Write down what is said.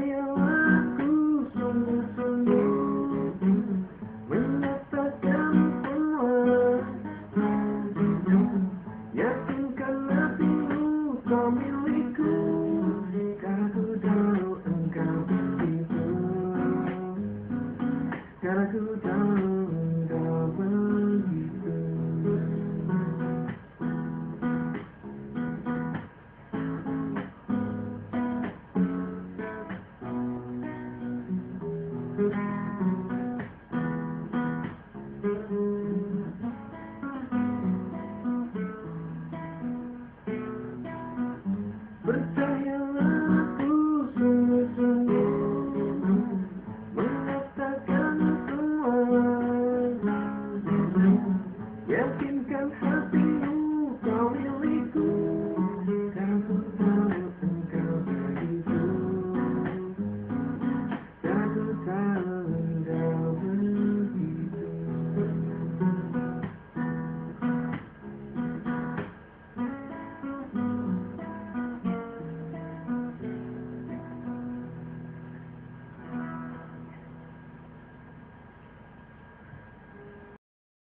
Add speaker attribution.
Speaker 1: you. birthday.